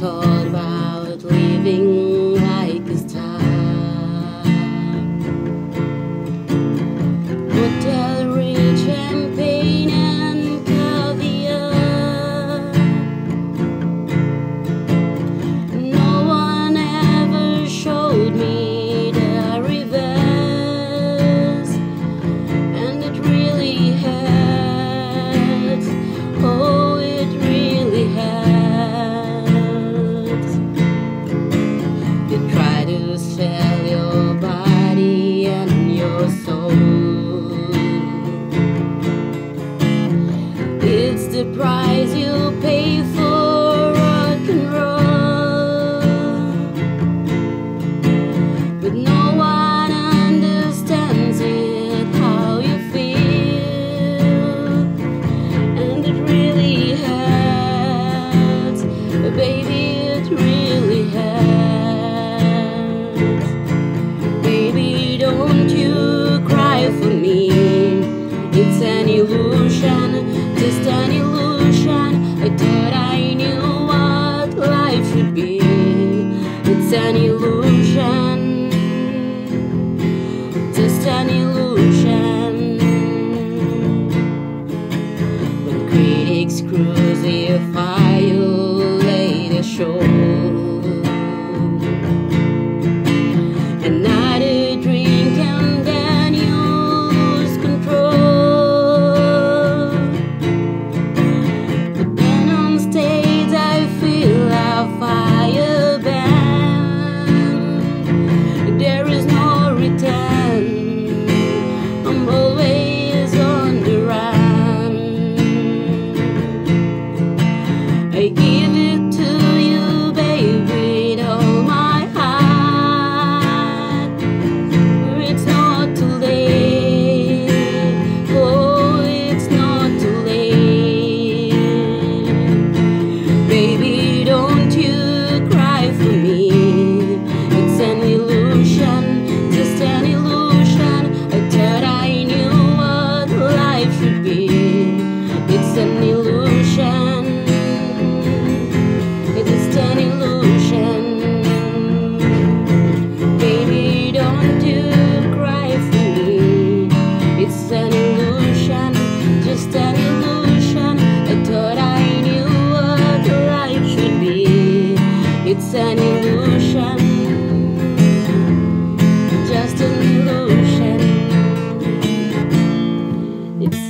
talk. the. just an illusion. When critics crucify you, lay the shore.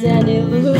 said it was